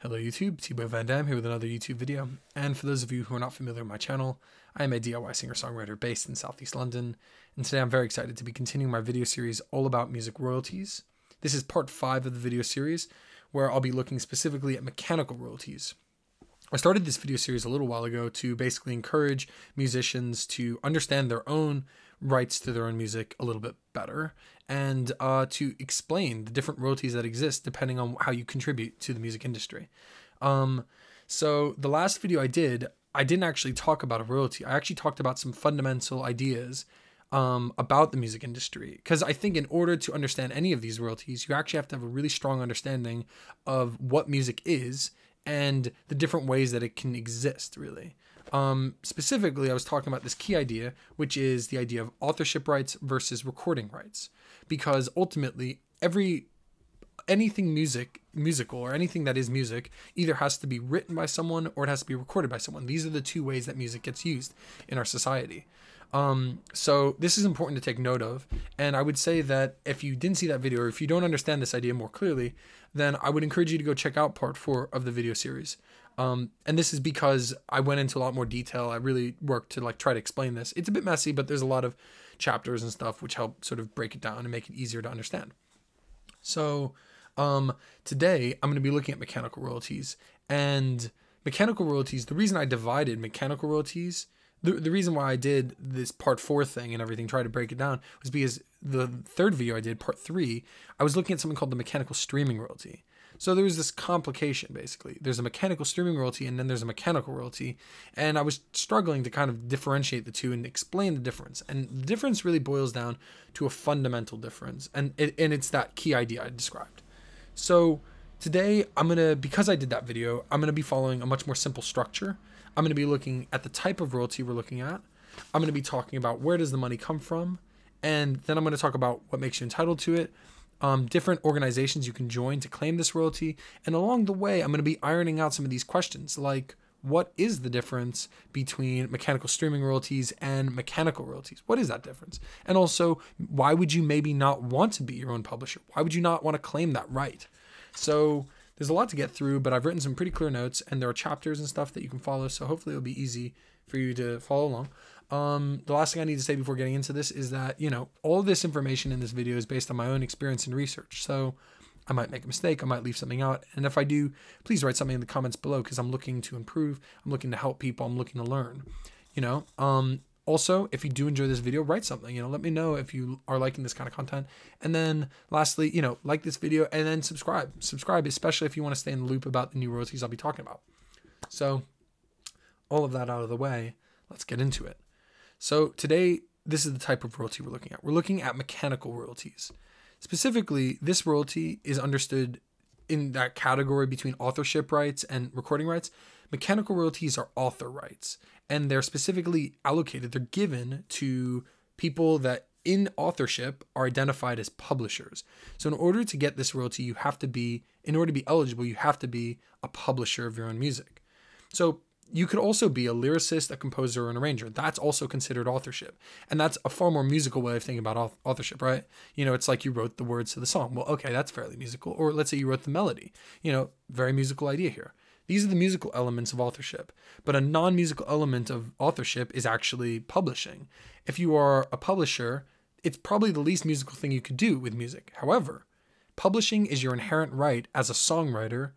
Hello YouTube, Thibaut Vandame here with another YouTube video. And for those of you who are not familiar with my channel, I am a DIY singer-songwriter based in Southeast London. And today I'm very excited to be continuing my video series all about music royalties. This is part 5 of the video series, where I'll be looking specifically at mechanical royalties. I started this video series a little while ago to basically encourage musicians to understand their own rights to their own music a little bit better and uh, to explain the different royalties that exist depending on how you contribute to the music industry. Um, so the last video I did, I didn't actually talk about a royalty. I actually talked about some fundamental ideas um, about the music industry. Because I think in order to understand any of these royalties, you actually have to have a really strong understanding of what music is and the different ways that it can exist, really. Um, specifically, I was talking about this key idea, which is the idea of authorship rights versus recording rights, because ultimately, every anything music musical or anything that is music either has to be written by someone or it has to be recorded by someone. These are the two ways that music gets used in our society um, so this is important to take note of and i would say that if you didn't see that video or if you don't understand this idea more clearly then i would encourage you to go check out part four of the video series um, and this is because I went into a lot more detail. I really worked to like try to explain this. It's a bit messy, but there's a lot of chapters and stuff which help sort of break it down and make it easier to understand. So um, today I'm going to be looking at mechanical royalties and mechanical royalties. The reason I divided mechanical royalties, the, the reason why I did this part four thing and everything, try to break it down, was because the third video I did, part three, I was looking at something called the mechanical streaming royalty. So there's this complication basically. There's a mechanical streaming royalty and then there's a mechanical royalty. And I was struggling to kind of differentiate the two and explain the difference. And the difference really boils down to a fundamental difference. And it, and it's that key idea I described. So today I'm going to because I did that video, I'm going to be following a much more simple structure. I'm going to be looking at the type of royalty we're looking at. I'm going to be talking about where does the money come from? And then I'm going to talk about what makes you entitled to it um, different organizations you can join to claim this royalty. And along the way, I'm going to be ironing out some of these questions like what is the difference between mechanical streaming royalties and mechanical royalties? What is that difference? And also, why would you maybe not want to be your own publisher? Why would you not want to claim that right? So, there's a lot to get through, but I've written some pretty clear notes and there are chapters and stuff that you can follow. So, hopefully, it'll be easy for you to follow along. Um, the last thing I need to say before getting into this is that, you know, all this information in this video is based on my own experience and research. So I might make a mistake, I might leave something out. And if I do, please write something in the comments below because I'm looking to improve, I'm looking to help people, I'm looking to learn. You know, um, also, if you do enjoy this video, write something, you know, let me know if you are liking this kind of content. And then lastly, you know, like this video and then subscribe. Subscribe, especially if you want to stay in the loop about the new royalties I'll be talking about. So, all of that out of the way, let's get into it. So today, this is the type of royalty we're looking at. We're looking at mechanical royalties. Specifically, this royalty is understood in that category between authorship rights and recording rights. Mechanical royalties are author rights, and they're specifically allocated, they're given to people that in authorship are identified as publishers. So in order to get this royalty, you have to be, in order to be eligible, you have to be a publisher of your own music. So you could also be a lyricist, a composer, or an arranger. That's also considered authorship. And that's a far more musical way of thinking about authorship, right? You know, it's like you wrote the words to the song. Well, okay, that's fairly musical. Or let's say you wrote the melody. You know, very musical idea here. These are the musical elements of authorship. But a non musical element of authorship is actually publishing. If you are a publisher, it's probably the least musical thing you could do with music. However, publishing is your inherent right as a songwriter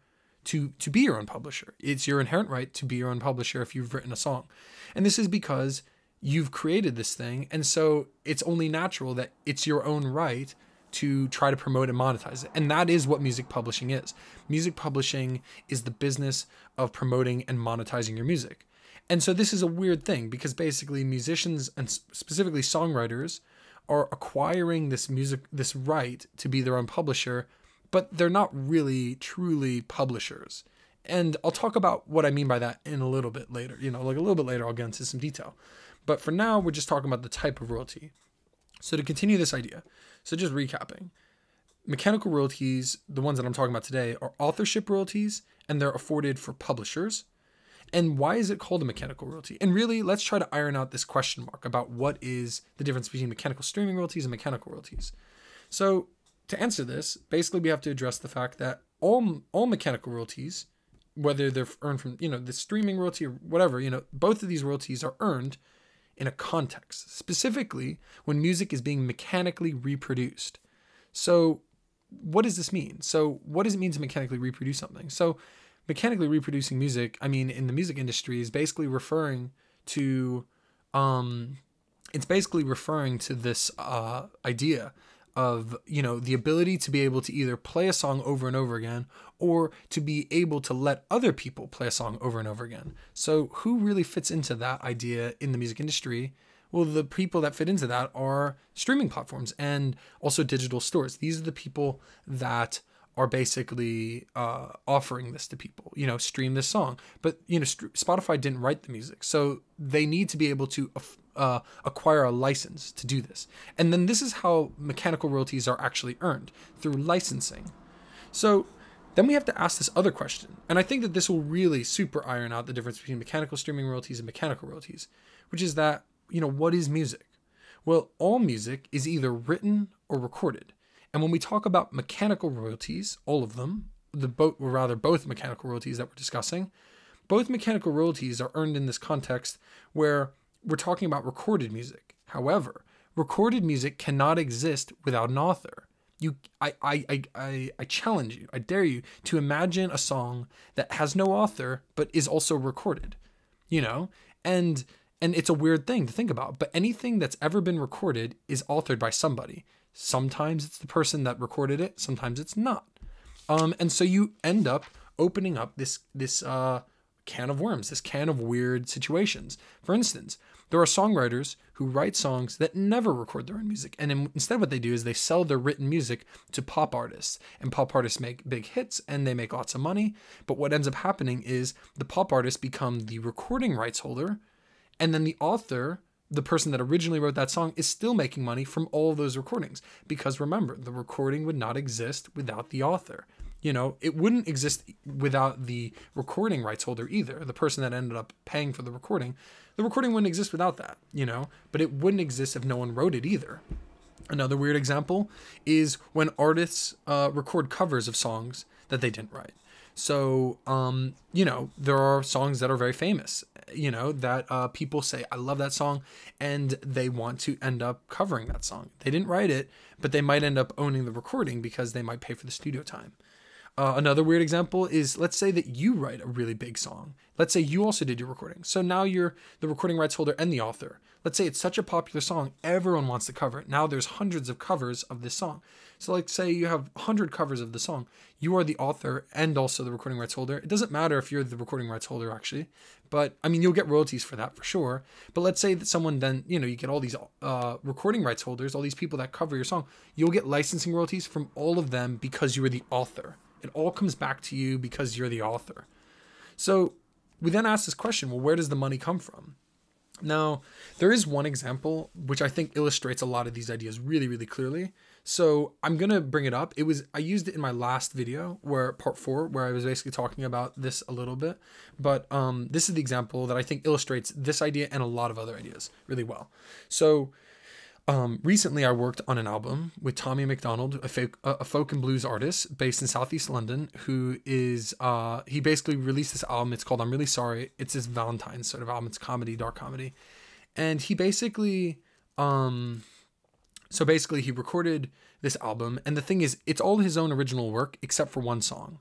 to to be your own publisher. It's your inherent right to be your own publisher if you've written a song. And this is because you've created this thing and so it's only natural that it's your own right to try to promote and monetize it. And that is what music publishing is. Music publishing is the business of promoting and monetizing your music. And so this is a weird thing because basically musicians and specifically songwriters are acquiring this music this right to be their own publisher but they're not really truly publishers. And I'll talk about what I mean by that in a little bit later. You know, like a little bit later, I'll get into some detail. But for now, we're just talking about the type of royalty. So to continue this idea, so just recapping, mechanical royalties, the ones that I'm talking about today, are authorship royalties, and they're afforded for publishers. And why is it called a mechanical royalty? And really, let's try to iron out this question mark about what is the difference between mechanical streaming royalties and mechanical royalties. So to answer this, basically we have to address the fact that all all mechanical royalties whether they're earned from you know the streaming royalty or whatever you know both of these royalties are earned in a context specifically when music is being mechanically reproduced. So what does this mean? So what does it mean to mechanically reproduce something? So mechanically reproducing music i mean in the music industry is basically referring to um it's basically referring to this uh idea of you know the ability to be able to either play a song over and over again or to be able to let other people play a song over and over again. So who really fits into that idea in the music industry? Well the people that fit into that are streaming platforms and also digital stores. These are the people that are basically uh, offering this to people you know stream this song but you know St- spotify didn't write the music so they need to be able to uh, acquire a license to do this. And then this is how mechanical royalties are actually earned through licensing. So then we have to ask this other question. And I think that this will really super iron out the difference between mechanical streaming royalties and mechanical royalties, which is that, you know, what is music? Well, all music is either written or recorded. And when we talk about mechanical royalties, all of them, the both, or rather both mechanical royalties that we're discussing, both mechanical royalties are earned in this context where we're talking about recorded music. However, recorded music cannot exist without an author. You, I, I, I, I challenge you, I dare you to imagine a song that has no author but is also recorded. You know, and and it's a weird thing to think about. But anything that's ever been recorded is authored by somebody. Sometimes it's the person that recorded it. Sometimes it's not. Um, and so you end up opening up this this uh, can of worms, this can of weird situations. For instance, there are songwriters who write songs that never record their own music. And instead, what they do is they sell their written music to pop artists. And pop artists make big hits and they make lots of money. But what ends up happening is the pop artists become the recording rights holder. And then the author, the person that originally wrote that song, is still making money from all those recordings. Because remember, the recording would not exist without the author. You know, it wouldn't exist without the recording rights holder either, the person that ended up paying for the recording. The recording wouldn't exist without that, you know, but it wouldn't exist if no one wrote it either. Another weird example is when artists uh, record covers of songs that they didn't write. So, um, you know, there are songs that are very famous, you know, that uh, people say, I love that song, and they want to end up covering that song. They didn't write it, but they might end up owning the recording because they might pay for the studio time. Uh, another weird example is let's say that you write a really big song. Let's say you also did your recording. So now you're the recording rights holder and the author. Let's say it's such a popular song, everyone wants to cover it. Now there's hundreds of covers of this song. So like say you have 100 covers of the song. You are the author and also the recording rights holder. It doesn't matter if you're the recording rights holder actually, but I mean you'll get royalties for that for sure. But let's say that someone then, you know, you get all these uh, recording rights holders, all these people that cover your song. You'll get licensing royalties from all of them because you were the author. It all comes back to you because you're the author. So we then ask this question well, where does the money come from? Now, there is one example which I think illustrates a lot of these ideas really, really clearly. So I'm gonna bring it up. It was I used it in my last video where part four, where I was basically talking about this a little bit. But um, this is the example that I think illustrates this idea and a lot of other ideas really well. So um, recently, I worked on an album with Tommy McDonald, a folk, a folk and blues artist based in Southeast London, who is uh, he basically released this album. It's called "I'm Really Sorry." It's his Valentine's sort of album. It's comedy, dark comedy, and he basically, um, so basically, he recorded this album. And the thing is, it's all his own original work except for one song.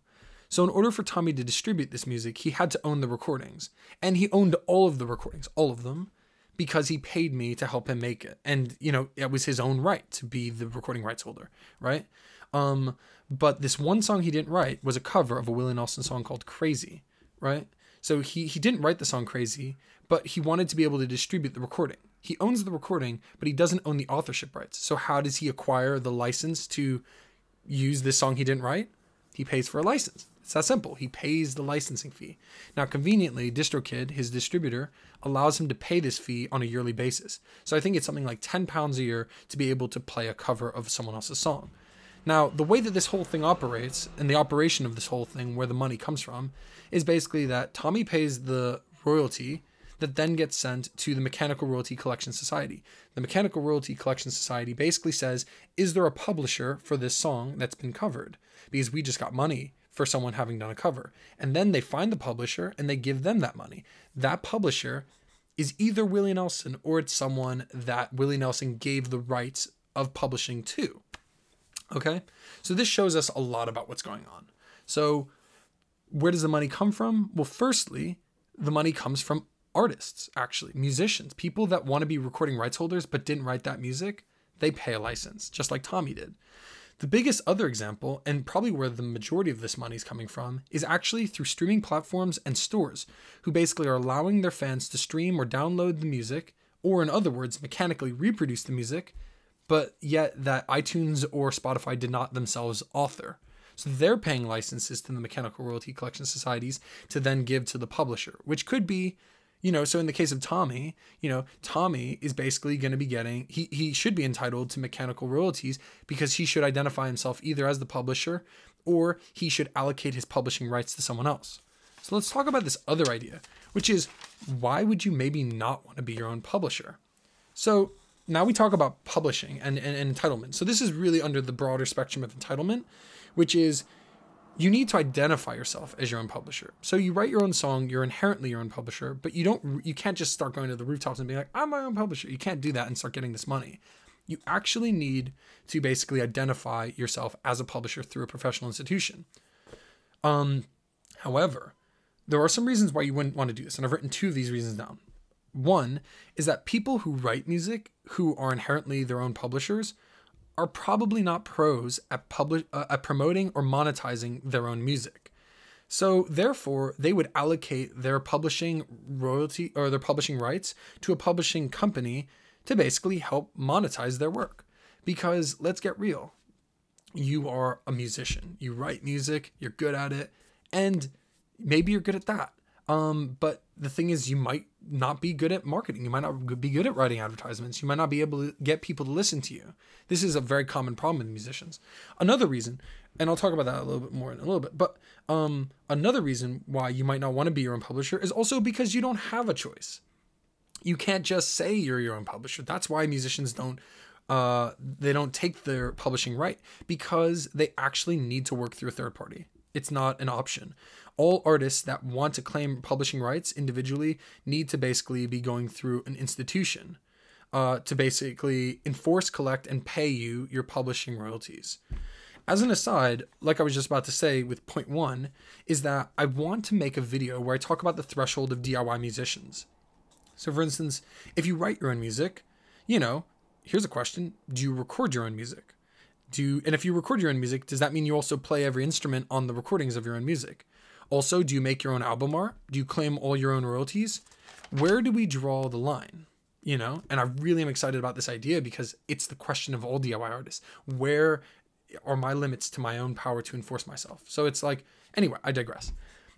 So, in order for Tommy to distribute this music, he had to own the recordings. And he owned all of the recordings, all of them because he paid me to help him make it. And, you know, it was his own right to be the recording rights holder, right? Um, but this one song he didn't write was a cover of a Willie Nelson song called Crazy, right? So he he didn't write the song Crazy, but he wanted to be able to distribute the recording. He owns the recording, but he doesn't own the authorship rights. So how does he acquire the license to use this song he didn't write? He pays for a license. It's that simple. He pays the licensing fee. Now, conveniently, DistroKid, his distributor, allows him to pay this fee on a yearly basis. So I think it's something like 10 pounds a year to be able to play a cover of someone else's song. Now, the way that this whole thing operates and the operation of this whole thing, where the money comes from, is basically that Tommy pays the royalty that then gets sent to the Mechanical Royalty Collection Society. The Mechanical Royalty Collection Society basically says, is there a publisher for this song that's been covered? Because we just got money for someone having done a cover. And then they find the publisher and they give them that money. That publisher is either Willie Nelson or it's someone that Willie Nelson gave the rights of publishing to. Okay? So this shows us a lot about what's going on. So where does the money come from? Well, firstly, the money comes from artists, actually, musicians, people that want to be recording rights holders but didn't write that music. They pay a license, just like Tommy did. The biggest other example, and probably where the majority of this money is coming from, is actually through streaming platforms and stores, who basically are allowing their fans to stream or download the music, or in other words, mechanically reproduce the music, but yet that iTunes or Spotify did not themselves author. So they're paying licenses to the mechanical royalty collection societies to then give to the publisher, which could be you know, so in the case of Tommy, you know, Tommy is basically going to be getting he he should be entitled to mechanical royalties because he should identify himself either as the publisher or he should allocate his publishing rights to someone else. So let's talk about this other idea, which is why would you maybe not want to be your own publisher? So now we talk about publishing and, and, and entitlement. So this is really under the broader spectrum of entitlement, which is you need to identify yourself as your own publisher. So you write your own song, you're inherently your own publisher, but you don't you can't just start going to the rooftops and being like, "I'm my own publisher." You can't do that and start getting this money. You actually need to basically identify yourself as a publisher through a professional institution. Um however, there are some reasons why you wouldn't want to do this, and I've written two of these reasons down. One is that people who write music who are inherently their own publishers are probably not pros at publish uh, at promoting or monetizing their own music. So therefore, they would allocate their publishing royalty or their publishing rights to a publishing company to basically help monetize their work. Because let's get real. You are a musician. You write music, you're good at it, and maybe you're good at that. Um, but the thing is, you might not be good at marketing. You might not be good at writing advertisements. You might not be able to get people to listen to you. This is a very common problem with musicians. Another reason, and I'll talk about that a little bit more in a little bit, but um, another reason why you might not want to be your own publisher is also because you don't have a choice. You can't just say you're your own publisher. That's why musicians don't uh, they don't take their publishing right because they actually need to work through a third party. It's not an option all artists that want to claim publishing rights individually need to basically be going through an institution uh, to basically enforce, collect, and pay you your publishing royalties. As an aside, like I was just about to say with point one, is that I want to make a video where I talk about the threshold of DIY musicians. So, for instance, if you write your own music, you know, here's a question Do you record your own music? Do and if you record your own music, does that mean you also play every instrument on the recordings of your own music? Also, do you make your own album art? Do you claim all your own royalties? Where do we draw the line? You know, and I really am excited about this idea because it's the question of all DIY artists. Where are my limits to my own power to enforce myself? So it's like, anyway, I digress.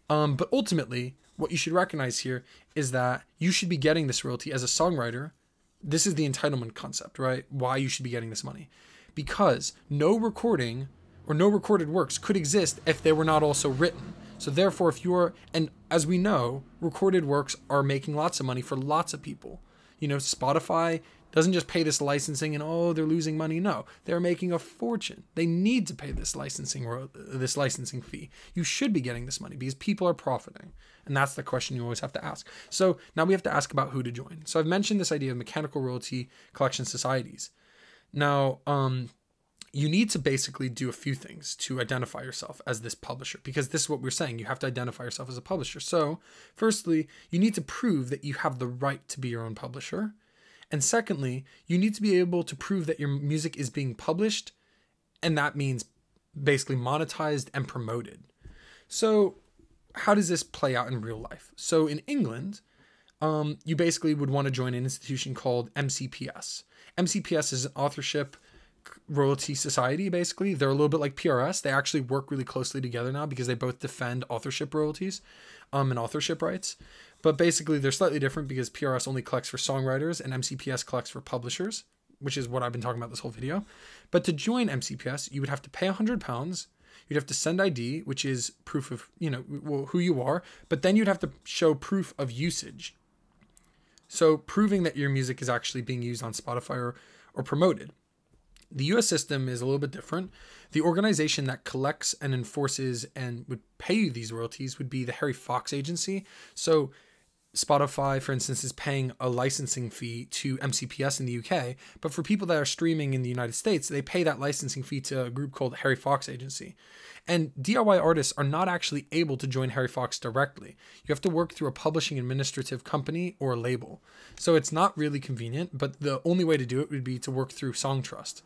Um, but ultimately, what you should recognize here is that you should be getting this royalty as a songwriter. This is the entitlement concept, right? Why you should be getting this money. Because no recording or no recorded works could exist if they were not also written. So therefore, if you're, and as we know, recorded works are making lots of money for lots of people. You know, Spotify doesn't just pay this licensing and oh they're losing money. No, they're making a fortune. They need to pay this licensing this licensing fee. You should be getting this money because people are profiting, and that's the question you always have to ask. So now we have to ask about who to join. So I've mentioned this idea of mechanical royalty collection societies. Now, um, you need to basically do a few things to identify yourself as this publisher because this is what we're saying. You have to identify yourself as a publisher. So, firstly, you need to prove that you have the right to be your own publisher. And secondly, you need to be able to prove that your music is being published, and that means basically monetized and promoted. So, how does this play out in real life? So, in England, um, you basically would want to join an institution called MCPS. MCPS is an authorship royalty society basically. They're a little bit like prs they actually work really closely together now because they both defend authorship royalties um, and authorship rights. But basically they're slightly different because prs only collects for songwriters and mcps collects for publishers which is what i've been talking about this whole video. But to join mcps you would have to pay 100 pounds. You'd have to send id which is proof of you know who you are. But then you'd have to show proof of usage so proving that your music is actually being used on spotify or, or promoted The US system is a little bit different. The organization that collects and enforces and would pay you these royalties would be the Harry Fox Agency. So Spotify, for instance, is paying a licensing fee to MCPS in the UK, but for people that are streaming in the United States, they pay that licensing fee to a group called Harry Fox Agency. And DIY artists are not actually able to join Harry Fox directly. You have to work through a publishing administrative company or a label. So it's not really convenient, but the only way to do it would be to work through Songtrust.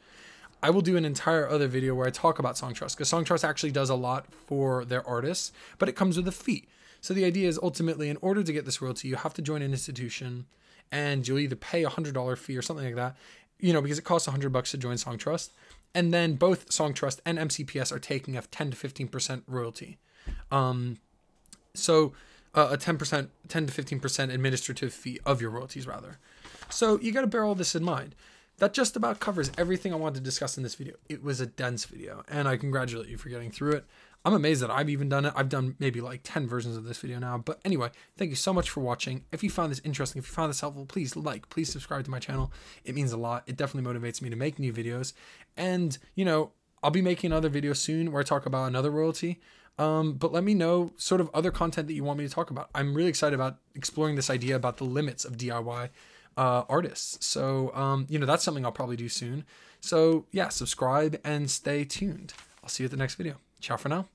I will do an entire other video where I talk about Songtrust because Songtrust actually does a lot for their artists, but it comes with a fee. So the idea is ultimately, in order to get this royalty, you have to join an institution, and you'll either pay a hundred dollar fee or something like that, you know, because it costs a hundred bucks to join Songtrust, and then both Songtrust and MCPS are taking a ten to fifteen percent royalty. Um, so uh, a ten percent, ten to fifteen percent administrative fee of your royalties, rather. So you got to bear all this in mind. That just about covers everything I wanted to discuss in this video. It was a dense video, and I congratulate you for getting through it. I'm amazed that I've even done it. I've done maybe like 10 versions of this video now. But anyway, thank you so much for watching. If you found this interesting, if you found this helpful, please like, please subscribe to my channel. It means a lot. It definitely motivates me to make new videos. And, you know, I'll be making another video soon where I talk about another royalty. Um, but let me know sort of other content that you want me to talk about. I'm really excited about exploring this idea about the limits of DIY uh, artists. So, um, you know, that's something I'll probably do soon. So, yeah, subscribe and stay tuned. I'll see you at the next video. Ciao for now.